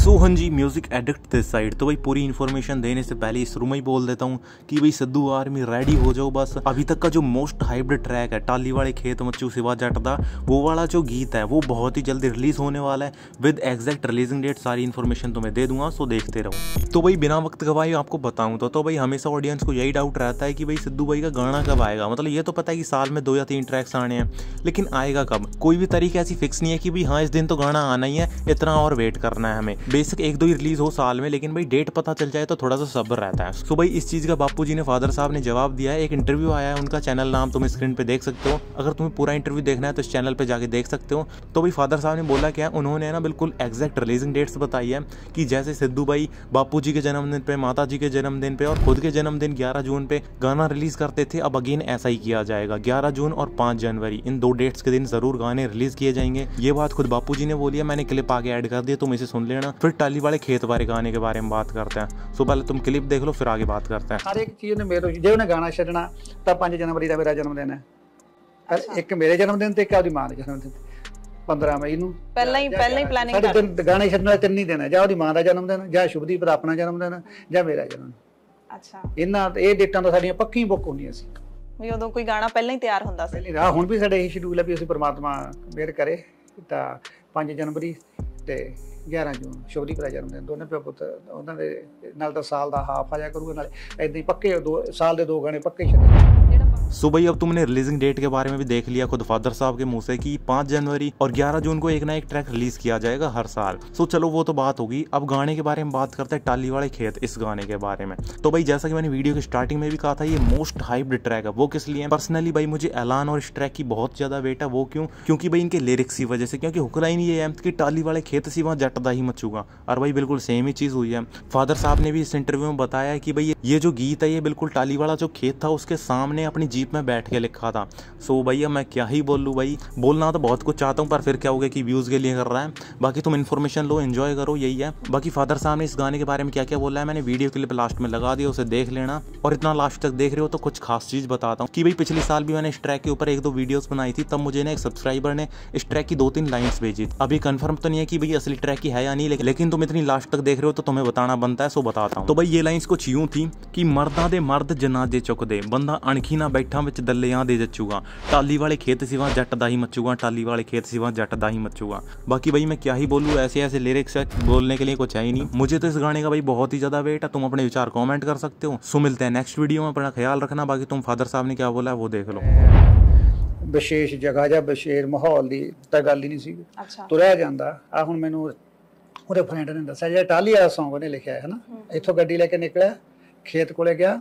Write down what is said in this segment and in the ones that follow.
Sohan ji music addict this side. तो भाई पूरी इन्फॉर्मेशन देने से पहले इस रूम ही बोल देता हूँ कि भाई सिद्धू आर्मी रेडी हो जाओ बस। अभी तक का जो मोस्ट हाइब्रिड ट्रैक है टाली वाले खेत मच्चू सिवा जट दा वो वाला जो गीत है वो बहुत ही जल्दी रिलीज़ होने वाला है। विद एग्जैक्ट रिलीजिंग डेट सारी इन्फॉर्मेशन तुम्हें दे दूँगा सो देखते रहो। तो भाई बिना वक्त गवाए आपको बताऊँ तो, तो भाई हमेशा ऑडियंस को यही डाउट रहता है कि भाई सिद्धू भाई का गाना कब आएगा? मतलब ये तो पता है कि साल में दो या तीन ट्रैक्स आने हैं लेकिन आएगा कब? कोई भी तरीके ऐसी फिक्स नहीं है कि भाई हाँ इस दिन तो गाना आना ही है इतना और वेट करना है हमें। बेसिक एक दो ही रिलीज़ हो साल में, लेकिन भाई डेट पता चल जाए तो थोड़ा सा सब्र रहता है। सो भाई इस चीज़ का बापू जी ने, फादर साहब ने जवाब दिया है। एक इंटरव्यू आया है, उनका चैनल नाम तुम स्क्रीन पे देख सकते हो। अगर तुम्हें पूरा इंटरव्यू देखना है तो इस चैनल पे जाके देख सकते हो। तो भाई फादर साहब ने बोला क्या उन्होंने ना बिल्कुल एग्जैक्ट रिलीजिंग डेट्स बताई है कि जैसे सिद्धू भाई बापू जी के जन्मदिन पे माता जी के जन्मदिन पे और खुद के जन्मदिन ग्यारह जून पे गाना रिलीज़ करते थे। अब अगेन ऐसा ही किया जाएगा, ग्यारह जून और पाँच जनवरी। इन दो डेट्स के दिन ज़रूर गाने रिलीज़ किए जाएँगे। ये बात खुद बापू जी ने बोली है, मैंने क्लिप आगे ऐड कर दिया तुम इसे सुन लेना। फिर टाली वाले खेत बारे गाने के बारे में बात करते हैं सो पहले तुम क्लिप देख लो फिर आगे बात करते हैं ਹਰ ਇੱਕ ਚੀਜ਼ ਨੇ ਮੇਰੇ ਜੇ ਉਹਨੇ ਗਾਣਾ ਛੱਡਣਾ ਤਾਂ 5 ਜਨਵਰੀ ਦਾ ਮੇਰਾ ਜਨਮ ਦਿਨ ਹੈ ਪਰ ਇੱਕ ਮੇਰੇ ਜਨਮ ਦਿਨ ਤੇ ਇੱਕ ਆਪਦੀ ਮਾਂ ਦੇ ਜਨਮ ਦਿਨ ਤੇ 15 ਮਈ ਨੂੰ ਪਹਿਲਾਂ ਹੀ ਪਹਿਲਾਂ ਹੀ ਪਲੈਨਿੰਗ ਸਾਡੇ ਕਰ ਤਿੰਨ ਗਾਣੇ ਛੱਡਣ ਵਾਲੇ ਤਿੰਨ ਹੀ ਦਿਨ ਹੈ ਜਾਂ ਉਹਦੀ ਮਾਂ ਦਾ ਜਨਮ ਦਿਨ ਜਾਂ ਸ਼ੁਭਦੀਪ ਦਾ ਆਪਣਾ ਜਨਮ ਦਿਨ ਜਾਂ ਮੇਰਾ ਜਨਮ ਅੱਛਾ ਇਹਨਾਂ ਇਹ ਡੇਟਾਂ ਤਾਂ ਸਾਡੀਆਂ ਪੱਕੀ ਬੁੱਕ ਹੁੰਦੀਆਂ ਸੀ ਵੀ ਉਦੋਂ ਕੋਈ ਗਾਣਾ ਪਹਿਲਾਂ ਹੀ ਤਿਆਰ ਹੁੰਦਾ ਸੀ ਪਹਿਲੀ ਰਾਹ ਹੁਣ ਵੀ ਸਾਡੇ ਇਹ ਸ਼ਡਿਊਲ ਹੈ ਵੀ ਅਸੀਂ ਪ੍ਰਮਾਤਮਾ ਮਿਹਰ ਕਰੇ ਤਾਂ 5 ਜਨਵਰੀ ਤੇ 11 ਜੂਨ ਸ਼ੁਭਦੀਪ ਦਾ ਜਨਮ ਦਿਨ, ਦੋਨੇ ਪਿਓ ਪੁੱਤ, ਉਹਨਾਂ ਦੇ ਨਾਲ ਤਾਂ ਸਾਲ ਦਾ ਹਾਫ ਆ ਜਾ ਕਰੂਗਾ, ਨਾਲੇ ਏਦਾਂ ਹੀ ਪੱਕੇ ਦੋ, ਸਾਲ ਦੇ ਦੋ ਗਾਣੇ ਪੱਕੇ ਛੱਡੇ सो भाई, अब तुमने रिलीजिंग डेट के बारे में भी देख लिया खुद फादर साहब के मुँह से कि 5 जनवरी और 11 जून को एक ना एक ट्रैक रिलीज़ किया जाएगा हर साल। सो चलो, वो तो बात होगी। अब गाने के बारे में बात करते हैं टाली वाले खेत, इस गाने के बारे में। तो भाई, जैसा कि मैंने वीडियो की स्टार्टिंग में भी कहा था, ये मोस्ट हाइब्रिड ट्रैक है। वो किस लिए पर्सनली भाई, मुझे ऐलान और इस ट्रैक की बहुत ज़्यादा वेट है। वो क्यों? क्योंकि भाई, इनके लिरिक्स की वजह से। क्योंकि हुकलाइन ये है कि टाली वाले खेत से वहाँ जटदा ही मचूगा और भाई, बिल्कुल सेम ही चीज़ हुई है। फादर साहब ने भी इस इंटरव्यू में बताया कि भाई, ये जो गीत है, ये बिल्कुल टाली वाला जो खेत था, उसके सामने अपनी जीप में बैठ के लिखा था। सो भैया, मैं क्या ही बोल भाई? बोलना तो बहुत कुछ चाहता हूँ, पर फिर क्या हो गया कि व्यूज़ के लिए कर रहा है। बाकी तुम इन्फॉर्मेशन लो एंजॉय करो, यही है। बाकी फादर साहब ने इस गाने के बारे में क्या क्या बोला है? मैंने वीडियो क्लिप लास्ट में लगा दिया उसे देख लेना। और इतना लास्ट तक देख रहे हो तो कुछ खास चीज़ बताता हूँ कि भाई, पिछले साल भी मैंने इस ट्रैक के ऊपर एक दो वीडियोस बनाई थी, तब मुझे ना एक सब्सक्राइबर ने इस ट्रैक की दो तीन लाइन्स भेजी अभी कंफर्म तो नहीं है कि भाई, असली ट्रैक की है या नहीं लेकिन तुम इतनी लास्ट तक देख रहे हो तो तुम्हें बताना बनता है, सो बताता हूँ। तो भाई, ये लाइन्स कुछ यूँ थी कि मर्दा दे मर्द जनाजे चुकदे बंदा अणखी ना बैठा ਵਿੱਚ ਦੱਲਿਆਂ ਦੇ ਜੱਚੂਗਾ टाली वाले खेत सिवा जट दा ही मचूगा टाली वाले खेत सिवा जट दा ही मचूगा बाकी भाई मैं क्या ही बोलूँ ऐसे ऐसे लिरिक्स है बोलने के लिए कुछ है ही नहीं मुझे तो इस गाने का भाई बहुत ही ज़्यादा वेट है तुम अपने विचार कमेंट कर सकते हो सो मिलते हैं नेक्स्ट वीडियो में अपना ख्याल रखना बाकी तुम फादर साहब ने क्या बोला है वो देख लो ਵਿਸ਼ੇਸ਼ ਜਗ੍ਹਾ ਜਾਂ ਵਿਸ਼ੇਸ਼ ਮਾਹੌਲ ਦੀ ਤਾਂ ਗੱਲ ਹੀ ਨਹੀਂ ਸੀ ਅੱਛਾ ਤੁਰਿਆ ਜਾਂਦਾ ਆ ਹੁਣ ਮੈਨੂੰ ਉਹਦੇ ਫਰੈਂਡ ਨੇ ਦੱਸਿਆ ਜਿਹੜਾ ਟਾਲੀ ਵਾਲਾ Song ਉਹਨੇ ਲਿਖਿਆ ਹੈ ਨਾ ਇੱਥੋਂ ਗੱਡੀ ਲੈ ਕੇ ਨਿਕਲਿਆ ਖੇਤ ਕੋਲੇ ਗਿਆ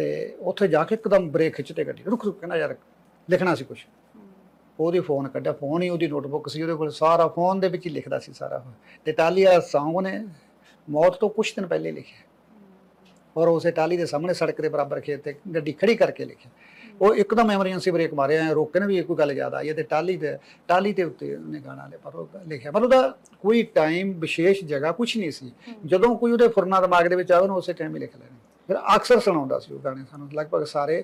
ਤੇ ਉੱਥੇ ਜਾ ਕੇ ਇੱਕਦਮ ਬ੍ਰੇਕ ਖਿੱਚਤੇ ਗੱਡੀ ਰੁਕ ਰੁਕ, ਕਹਿੰਦਾ ਯਾਰ ਲਿਖਣਾ ਸੀ ਕੁਝ ਉਹਦੀ ਫੋਨ ਕੱਢਿਆ ਫੋਨ ਹੀ ਉਹਦੀ ਨੋਟਬੁੱਕ ਸੀ, ਉਹਦੇ ਕੋਲ ਸਾਰਾ ਫੋਨ ਦੇ ਵਿੱਚ ਹੀ ਲਿਖਦਾ ਸੀ ਸਾਰਾ। ਉਹ। ਤੇ ਟਾਲੀ ਸੌਂਗ ਨੇ ਮੌਤ ਤੋਂ ਕੁਝ ਦਿਨ ਪਹਿਲੇ ਲਿਖਿਆ। ਔਰ ਉਸੇ ਟਾਲੀ ਦੇ ਸਾਹਮਣੇ ਸੜਕ ਦੇ ਬਰਾਬਰ ਖੇਤ ਤੇ ਗੱਡੀ ਖੜੀ ਕਰਕੇ ਲਿਖਿਆ। ਉਹ ਇੱਕਦਮ ਐਮਰਜੈਂਸੀ ਬ੍ਰੇਕ ਮਾਰਿਆ, ਐ ਰੋਕੇ ਨੇ ਵੀ ਕੋਈ ਗੱਲ ਜ਼ਿਆਦਾ ਆਈ ਹੈ ਤੇ ਟਾਲੀ ਤੇ ਟਾਲੀ ਦੇ ਉੱਤੇ ਉਹਨੇ ਗਾਣਾ ਲਿਆ, ਪਰ ਉਹ ਲਿਖਿਆ। ਪਰ ਉਹਦਾ ਕੋਈ ਟਾਈਮ ਵਿਸ਼ੇਸ਼ ਜਗ੍ਹਾ ਕੁਝ ਨਹੀਂ ਸੀ। ਜਦੋਂ ਕੋਈ ਉਹਦੇ ਫੁਰਨਾ ਦਿਮਾਗ ਦੇ ਵਿੱਚ ਆਵੇ ਉਹਨੂੰ ਉਸੇ ਟਾਈਮ ਹੀ ਲਿਖ ਲੈਣਾ। ਫਿਰ ਅਕਸਰ ਸੁਣਾਉਂਦਾ ਸੀ ਉਹ ਗਾਣੇ ਸਾਨੂੰ ਲਗਭਗ ਸਾਰੇ।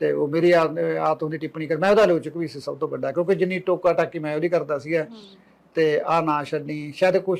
ਤੇ ਉਹ ਮੇਰੀ ਆਤ ਉਹਦੀ ਟਿੱਪਣੀ ਕਰ ਮੈਂ ਉਹਦਾ ਆਲੋਚਕ ਵੀ ਸੀ ਸਭ ਤੋਂ ਵੱਡਾ ਕਿਉਂਕਿ ਜਿੰਨੀ ਟੋਕਾ ਟਾਕੀ ਮੈਂ ਉਹਦੀ ਕਰਦਾ ਸੀਗਾ। ਤੇ ਆ ਨਾ ਛੱਡਣੀ ਸ਼ਾਇਦ ਕੁਝ